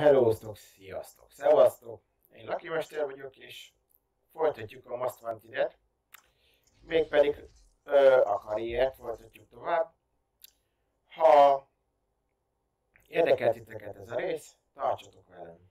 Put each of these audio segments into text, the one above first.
Hellóztok, sziasztok, szevasztok! Én Laki Mester vagyok, és folytatjuk a Most Wanted-et. Mégpedig ö, a karriert folytatjuk tovább. Ha érdekel titeket ez a rész, tartsatok velem!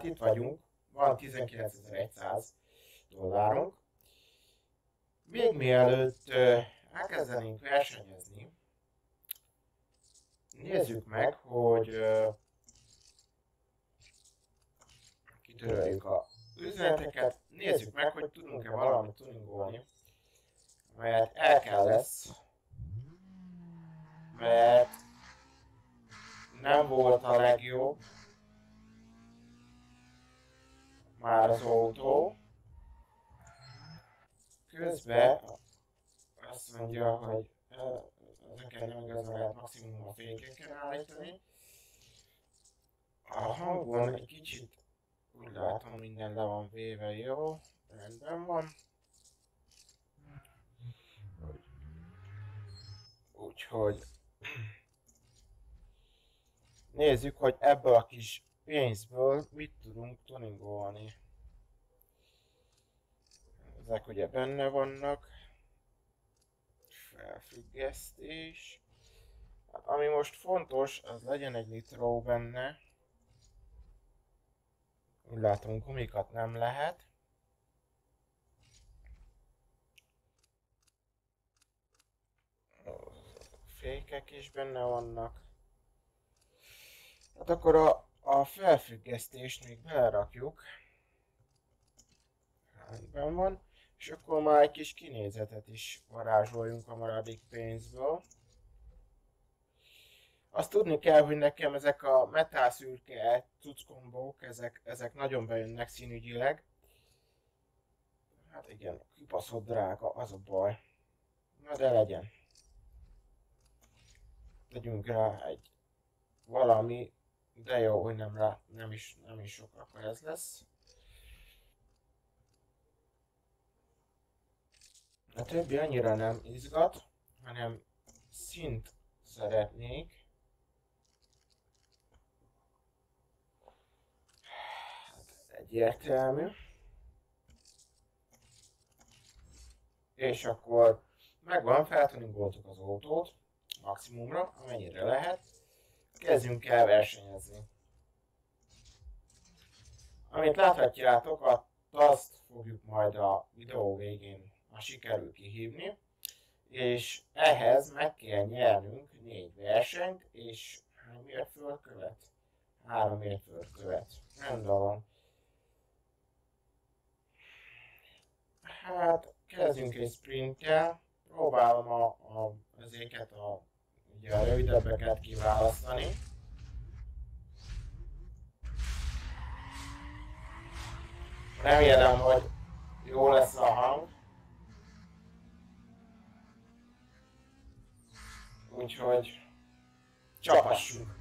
Tehát itt vagyunk, van 19.100 dollárunk. Még mielőtt elkezdenénk versenyezni, nézzük meg, hogy kitöröljük a üzeneteket, nézzük meg, hogy tudunk-e valamit tuningolni, mert el kell lesz, mert nem volt a legjobb, már az autó. Közben azt mondja, hogy ezeket nem igazán lehet maximum a fékeken állítani. A hangon egy kicsit úgy látom minden le van véve, jó, rendben van. Úgyhogy nézzük, hogy ebből a kis pénzből mit tudunk tuningolni. Ezek ugye benne vannak. Felfüggesztés. Hát, ami most fontos, az legyen egy nitró benne. Úgy látom, gumikat nem lehet. Fékek is benne vannak. Hát akkor a a felfüggesztést még belerakjuk. Rendben van. És akkor már egy kis kinézetet is varázsoljunk a maradék pénzből. Azt tudni kell, hogy nekem ezek a metálszürke cuckombók, ezek, ezek nagyon bejönnek színügyileg. Hát igen, kipaszott drága, az a baj. Na de legyen. Tegyünk rá egy valami de jó, hogy nem, rá, nem, is, nem is sok, akkor ez lesz. A többi annyira nem izgat, hanem szint szeretnék. Hát egyértelmű. És akkor megvan, feltuningoltuk az autót maximumra, amennyire lehet kezdjünk el versenyezni. Amit láthatjátok, a azt fogjuk majd a videó végén, a sikerül kihívni, és ehhez meg kell nyernünk négy versenyt, és hány mérföldkövet? Három mérföldkövet. Rendben van. Hát, kezdjünk egy sprinttel. Próbálom a, a, ezeket a ugye a rövidebbeket kiválasztani. Remélem, hogy jó lesz a hang. Úgyhogy csapassunk.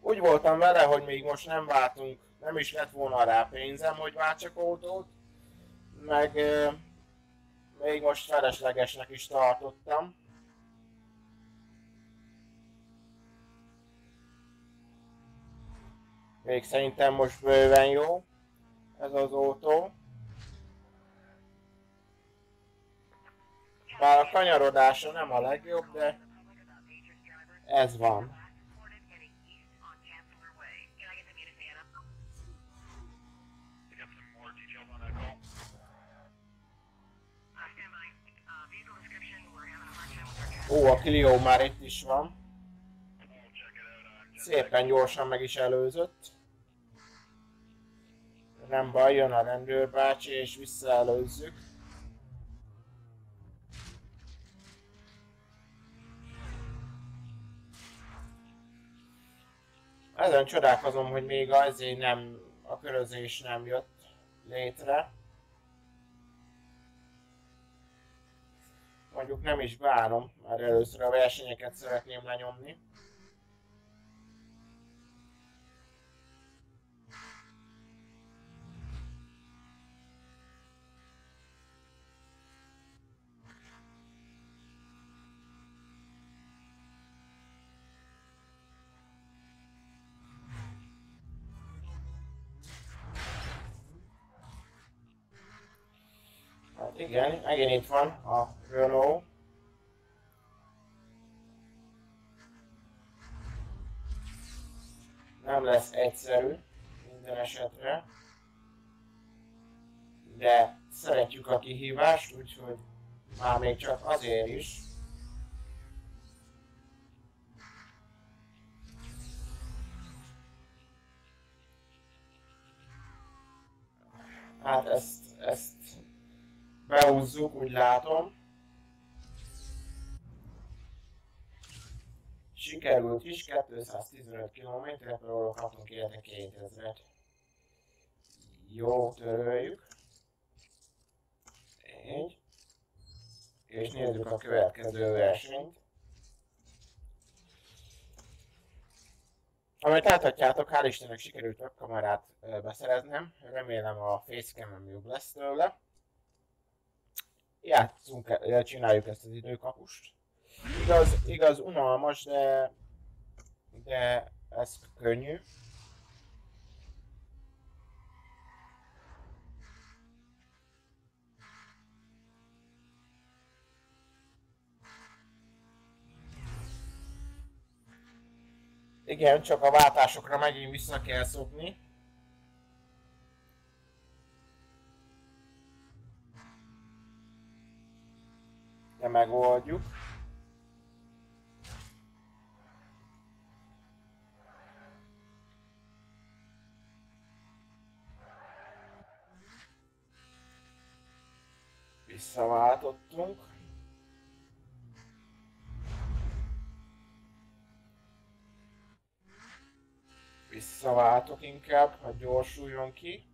Úgy voltam vele, hogy még most nem váltunk, nem is lett volna rá pénzem, hogy váltsak autót, meg még most feleslegesnek is tartottam. Még szerintem most bőven jó ez az autó. Bár a kanyarodása nem a legjobb, de ez van. Ó, a Clio már itt is van. Szépen gyorsan meg is előzött. Nem baj, jön a rendőrbácsi és visszaelőzzük. Ezen csodálkozom, hogy még azért nem, a körözés nem jött. létre. Mondjuk nem is bánom, mert először a versenyeket szeretném lenyomni. Igen, megint itt van a Renault. Nem lesz egyszerű minden esetre. De szeretjük a kihívást, úgyhogy már még csak azért is. Hát ezt, Behúzzuk, úgy látom. Sikerült is, 215 km-ről kaptunk érte 2000-et. Jó, töröljük. Így. És nézzük a következő versenyt. Amit láthatjátok, hál' Istennek sikerült a kamerát beszereznem. Remélem a facecam jobb lesz tőle játszunk, csináljuk ezt az időkapust. Igaz, igaz unalmas, de, de ez könnyű. Igen, csak a váltásokra megint vissza kell szokni. De megoldjuk. Visszaváltottunk. Visszaváltok inkább, hogy gyorsuljon ki.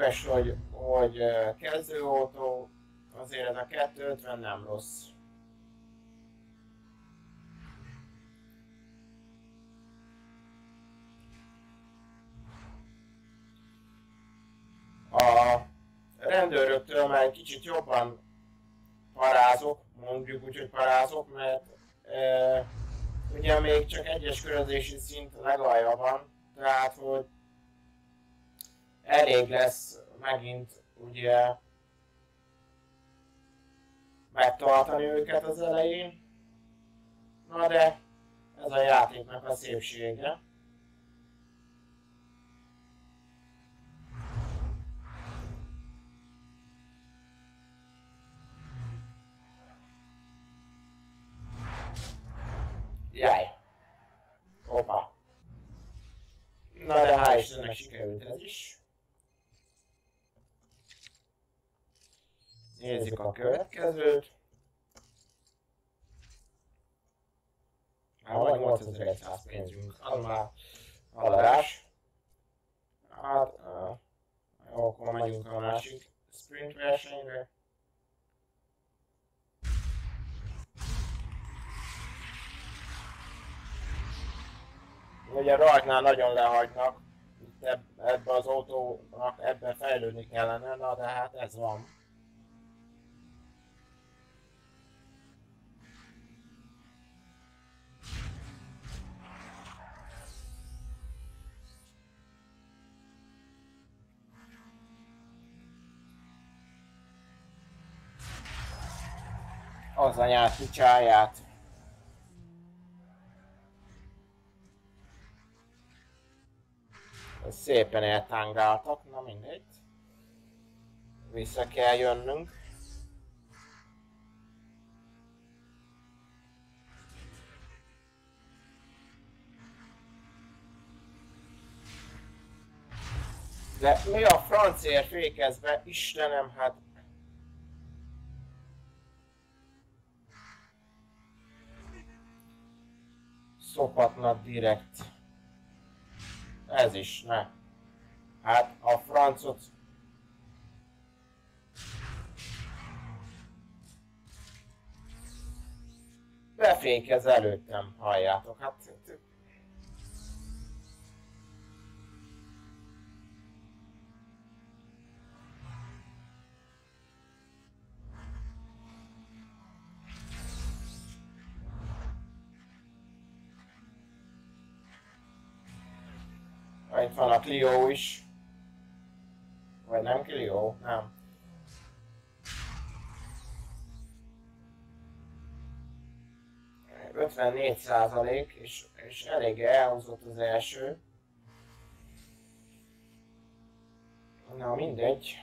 Képest, hogy, hogy kezdőautó, azért ez a 250 nem rossz. A rendőröktől már kicsit jobban parázok, mondjuk úgy, hogy parázok, mert e, ugye még csak egyes körözési szint legalja van, tehát hogy elég lesz megint ugye megtartani őket az elején. Na de ez a játéknak a szépsége. Jaj. Opa. Na de hál' Istennek sikerült ez is. Nézzük a következőt. Már vagy 8100 pénzünk, az már aladás. Hát, uh, jó, akkor megyünk a másik sprint versenyre. Ugye rajtnál nagyon lehagynak, ebben az autónak ebben fejlődni kellene, na de hát ez van. az anyát, kutyáját. Szépen eltángáltak, na mindegy. Vissza kell jönnünk. De mi a francért fékezve, Istenem, hát Szopatnak direkt. Ez is, ne. Hát a francot befékez előttem, halljátok. Hát van a Clio is. Vagy nem Clio? Nem. 54 százalék, és, és elég elhúzott az első. Na mindegy.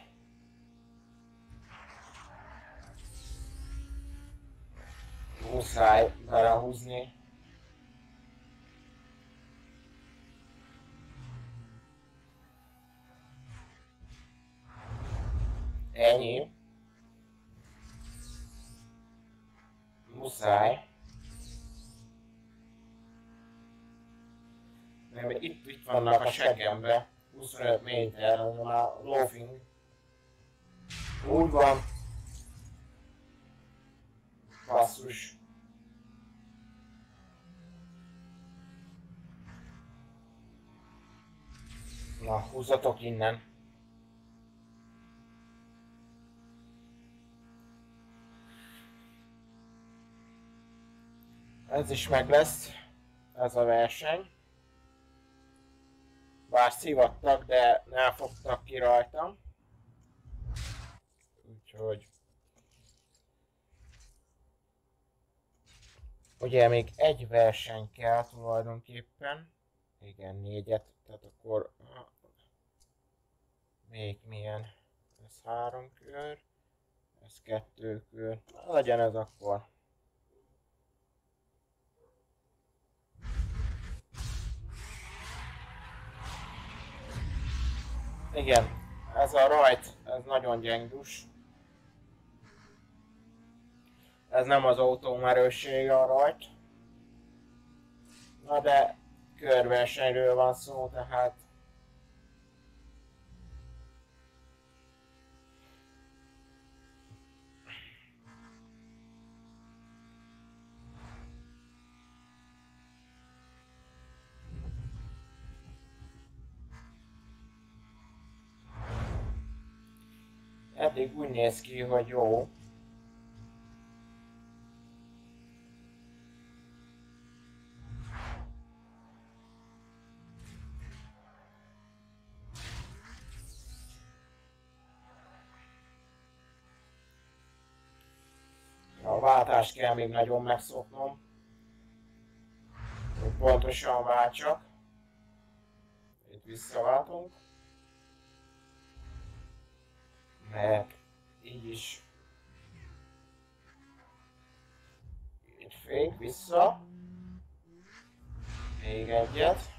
Muszáj belehúzni. Ennyi. Muszáj. mert itt, itt vannak a seggembe, 25 méter, az már loafing. Úgy van. Basszus. Na, húzatok innen. Ez is meg lesz, ez a verseny. Bár szivattak, de nem fogtak ki rajtam. Úgyhogy... Ugye még egy verseny kell tulajdonképpen. Igen, négyet, tehát akkor... Még milyen? Ez három kör. Ez kettő kör. Legyen ez akkor. Igen, ez a rajt, ez nagyon gyengus. Ez nem az autó erőssége a rajt. Na de körversenyről van szó, tehát eddig úgy néz ki, hogy jó. A váltást kell még nagyon megszoknom. Hogy pontosan váltsak. Itt visszaváltunk. Meg így is itt fék vissza, még egyet,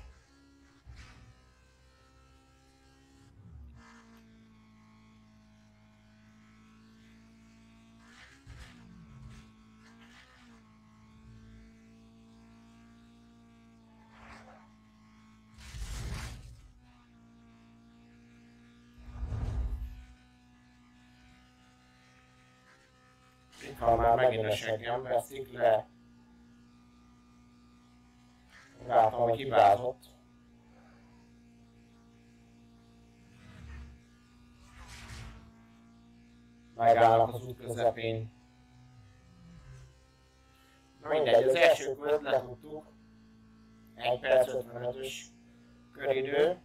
ha már megint a seggem veszik le. Látom, hogy hibázott. Megállnak az út közepén. Na mindegy, az első kört letudtuk. 1 perc 55-ös köridő.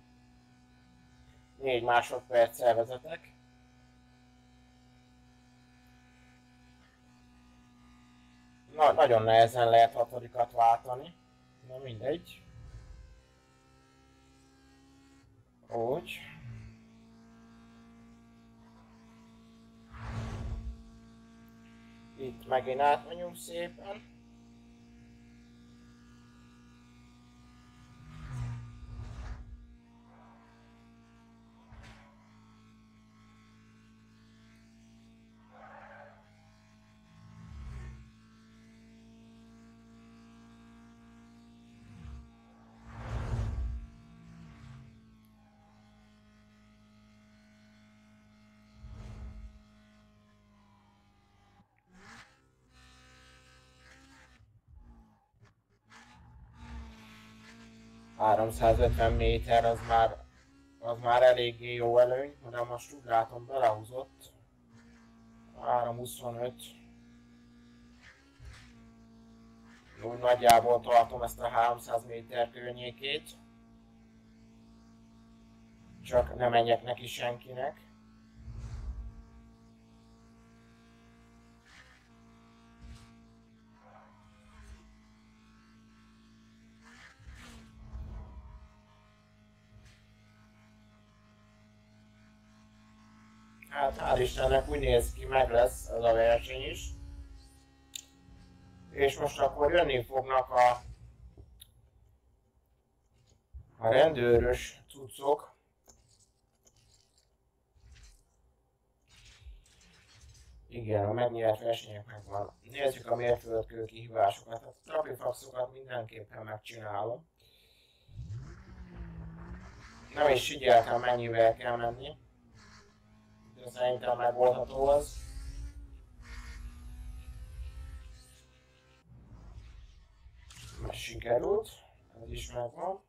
4 másodperccel vezetek. Na, nagyon nehezen lehet hatodikat váltani. Na mindegy. Úgy. Itt megint átmegyünk szépen. 350 méter az már, az már eléggé jó előny, de most úgy látom belehúzott. 325. Úgy nagyjából tartom ezt a 300 méter környékét. Csak nem menjek neki senkinek. Hát hál' Istennek úgy néz ki, meg lesz ez a verseny is. És most akkor jönni fognak a, a rendőrös cuccok. Igen, a megnyert versenyek megvan. Nézzük a mérföldkő kihívásokat. A trapifaxokat mindenképpen megcsinálom. Nem is figyeltem mennyivel kell menni de szerintem megoldható az. Sikerült, ez is megvan.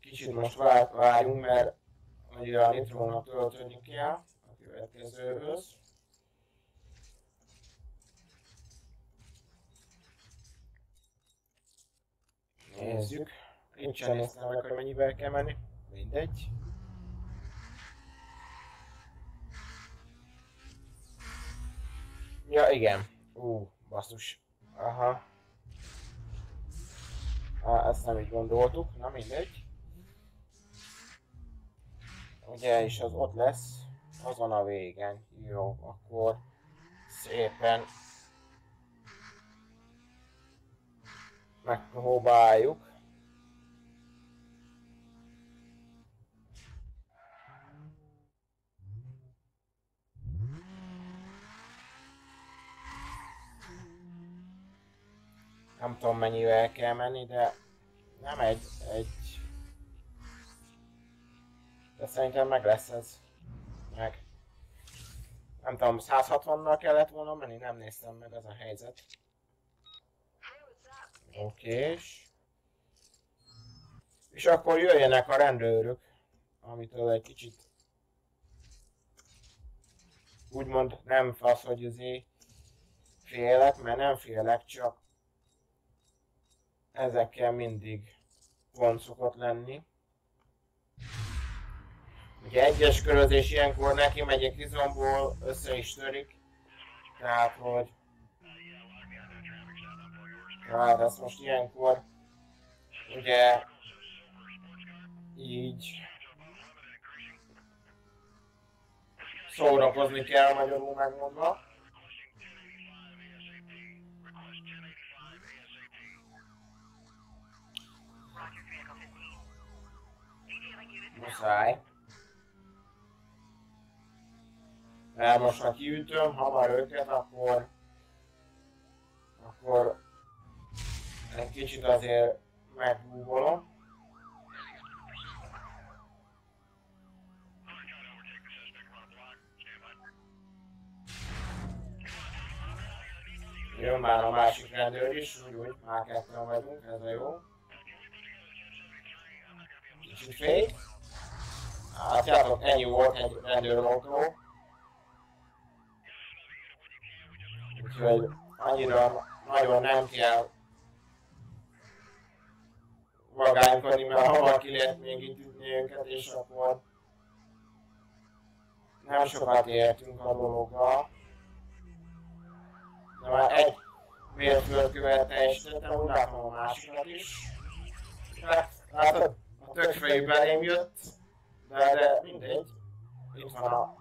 Kicsit most várjunk, mert annyira a nitrónak töltődni kell a következőhöz. Nézzük. Én sem néztem meg, hogy mennyivel kell menni. Mindegy. Ja, igen. Ú, basszus. Aha. Há, ezt nem így gondoltuk, na mindegy. Ugye, és az ott lesz, azon a végen. Jó, akkor szépen megpróbáljuk. Nem tudom mennyivel kell menni, de nem egy, egy... De szerintem meg lesz ez. Meg. Nem tudom, 160-nal kellett volna menni, nem néztem meg, az a helyzet. Oké. És akkor jöjjenek a rendőrök, amitől egy kicsit úgymond nem fasz, hogy azért félek, mert nem félek, csak ezekkel mindig gond szokott lenni. Ugye egyes körözés ilyenkor neki egy izomból, össze is törik. Tehát, hogy... Hát ezt most ilyenkor ugye így szórakozni kell magyarul megmondva. Muszáj. Mert most ha kiütöm hamar őket, akkor akkor egy kicsit azért megbúvolom. Jön már a másik rendőr is, úgy, úgy már ketten vagyunk, ez a jó. Kicsit fék. Látjátok, ennyi volt egy rendőrautó. Úgyhogy annyira nagyon nem kell vagánykodni, mert hamar ki lehet még itt ütni őket, és akkor nem sokat értünk a dologgal. De már egy mérföldkövet teljesítettem, úgy látom a másikat is. Hát, látod, a tökfejű belém jött, de, de mindegy. Itt van a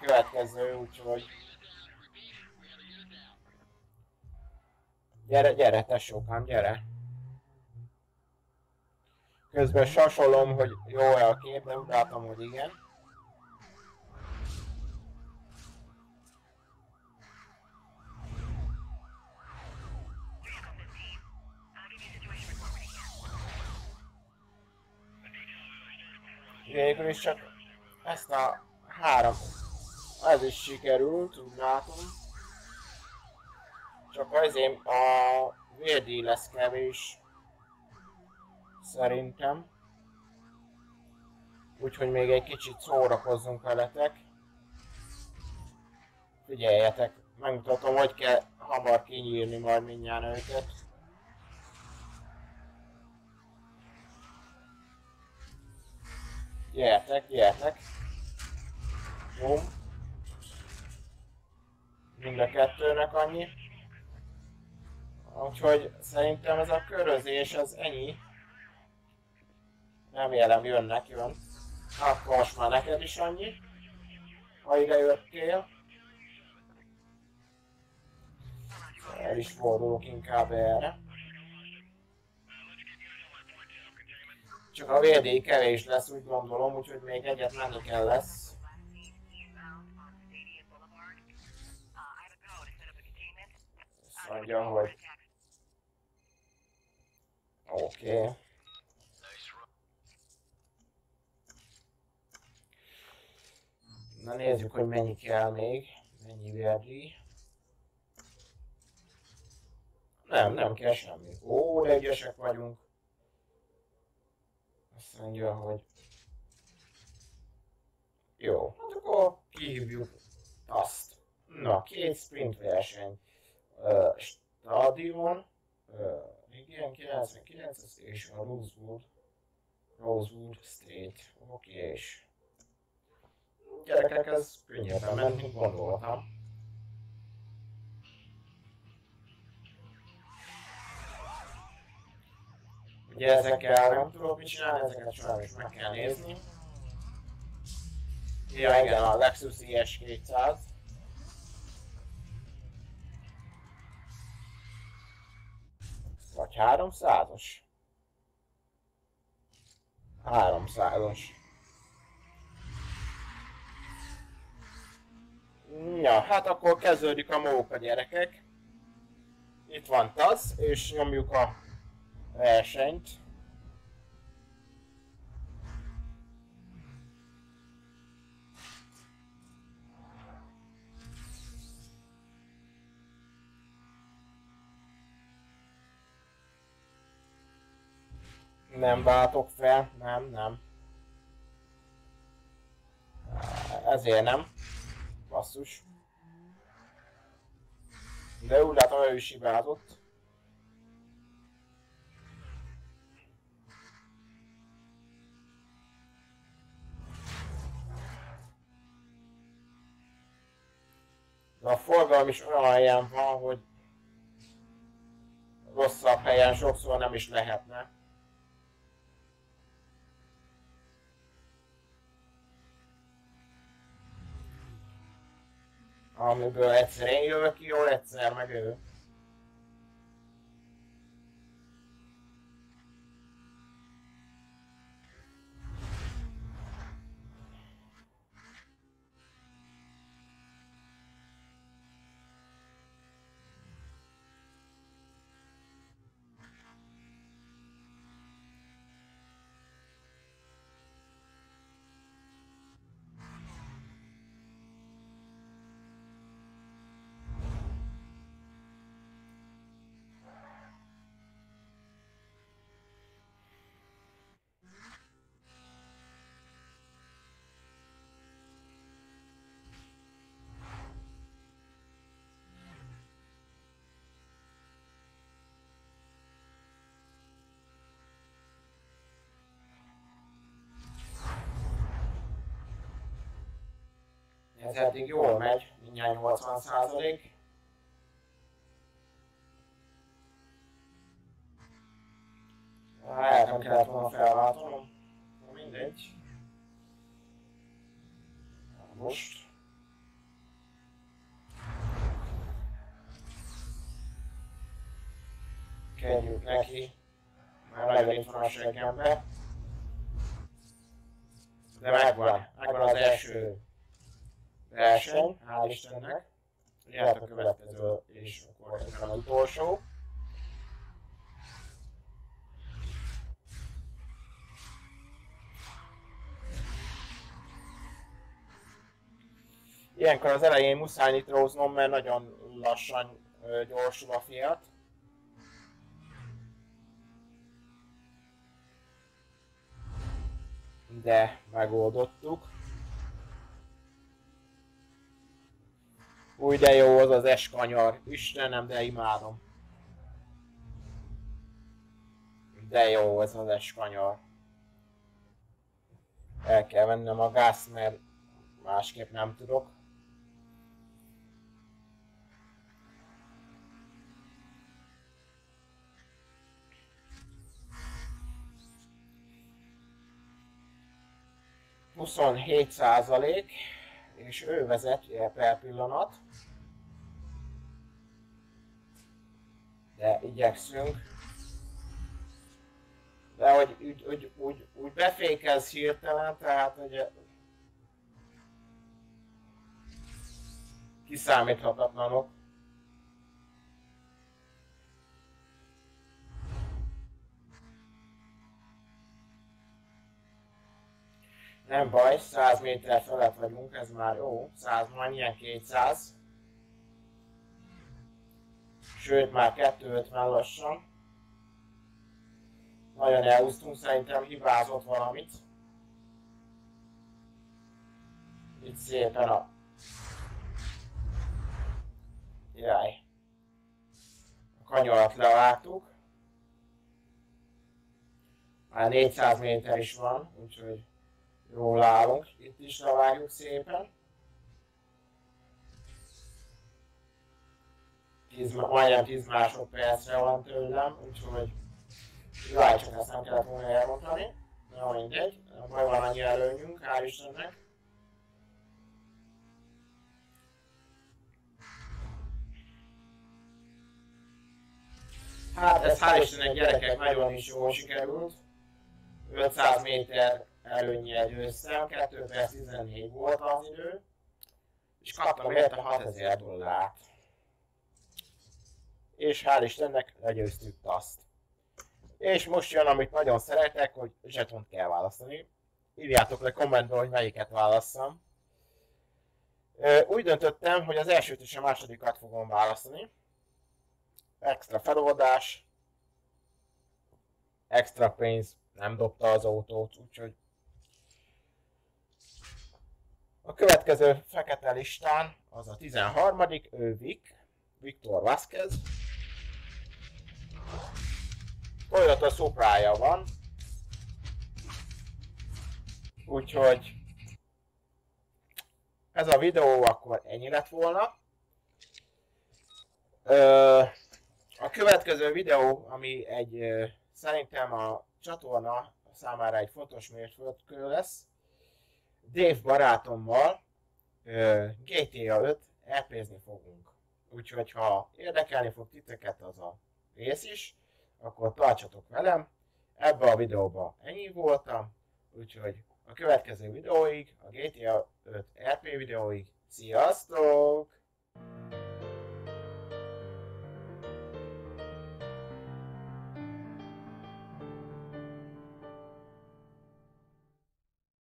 következő, úgyhogy... Gyere, gyere, tesókám, gyere. Közben sasolom, hogy jó-e a kép, de úgy látom, hogy igen. Végül is csak ezt a három, ez is sikerült, úgy látom. Csak azért a vérdíj lesz kevés. Szerintem. Úgyhogy még egy kicsit szórakozzunk veletek. Figyeljetek, megmutatom, hogy kell hamar kinyírni majd mindjárt őket. Gyertek, gyertek. Bum. Mind a kettőnek annyi. Úgyhogy szerintem ez a körözés az ennyi. Remélem jönnek, jön. Akkor most már neked is annyi. Ha ide jöttél. El is fordulok inkább erre. Csak a VD kevés lesz, úgy gondolom, úgyhogy még egyet menni kell lesz. Azt mondja, hogy... Oké. Okay. Na nézzük, hogy mennyi kell még. Mennyi verdi. Nem, nem kell semmi. Ó, de ügyesek vagyunk. Azt mondja, hogy... Jó, hát akkor kihívjuk azt. Na, két sprint verseny. Uh, stadion. Uh, igen, 99 és a Rosewood. Rosewood State. Oké, és gyerekek, ez könnyebben ment, mint gondoltam. Ugye ezekkel nem tudok mit csinálni, ezeket sajnos meg kell nézni. Ja igen, a Lexus IS200. Vagy 300-as? 300-as. Ja, hát akkor kezdődik a móka gyerekek. Itt van TASZ, és nyomjuk a versenyt. Nem váltok fel, nem, nem. Ezért nem. Basszus. De úgy látom, ő is hibázott. A forgalom is olyan helyen van, hogy rosszabb helyen sokszor nem is lehetne. amiből egyszer én jövök ki jól, egyszer meg ő. Ez eddig jól megy, mindjárt 80 százalék. Hát nem kellett volna felváltanom. Na mindegy. Most. Kenjük neki. Már nagyon itt van a seggembe. De megvan, megvan az első verseny, hál' Istennek. Lehet a következő, és akkor ez az utolsó. Ilyenkor az elején muszáj nitróznom, mert nagyon lassan gyorsul a Fiat. de megoldottuk. Új, de jó az az eskanyar. Istenem, de imádom. De jó ez az eskanyar. El kell vennem a gáz, mert másképp nem tudok. Huszonhét százalék, és ő vezet per pillanat. De igyekszünk. De hogy úgy, úgy, úgy, úgy befékez hirtelen, tehát hogy kiszámíthatatlanok. Nem baj, 100 méter felett vagyunk, ez már jó. 100, már ilyen 200. Sőt, már 250 lassan. Nagyon elhúztunk, szerintem hibázott valamit. Itt szépen a... Jaj. A kanyarat levágtuk. Már 400 méter is van, úgyhogy jól állunk. Itt is levágjuk szépen. 10, majdnem 10 másodpercre van tőlem, úgyhogy Jaj, csak ezt nem kellett volna elmondani. Jó, mindegy. Baj van annyi előnyünk, hál' Istennek. Hát ez hál' Istennek gyerekek nagyon is jól sikerült. 500 méter előnyel győztem, 2 perc 14 volt az idő, és kaptam érte 6000 dollárt. És hál' Istennek legyőztük azt. És most jön, amit nagyon szeretek, hogy zsetont kell választani. Írjátok le kommentbe, hogy melyiket válasszam. Úgy döntöttem, hogy az elsőt és a másodikat fogom választani. Extra feloldás. Extra pénz nem dobta az autót, úgyhogy a következő fekete listán az a 13. ő Vic, Viktor Vázquez. Toyota supra van. Úgyhogy ez a videó akkor ennyi lett volna. A következő videó, ami egy szerintem a csatorna számára egy fontos mérföldkő lesz. Dave barátommal GTA 5 elpézni fogunk. Úgyhogy ha érdekelni fog titeket az a rész is, akkor tartsatok velem. Ebbe a videóba ennyi voltam, úgyhogy a következő videóig, a GTA 5 RP videóig, sziasztok!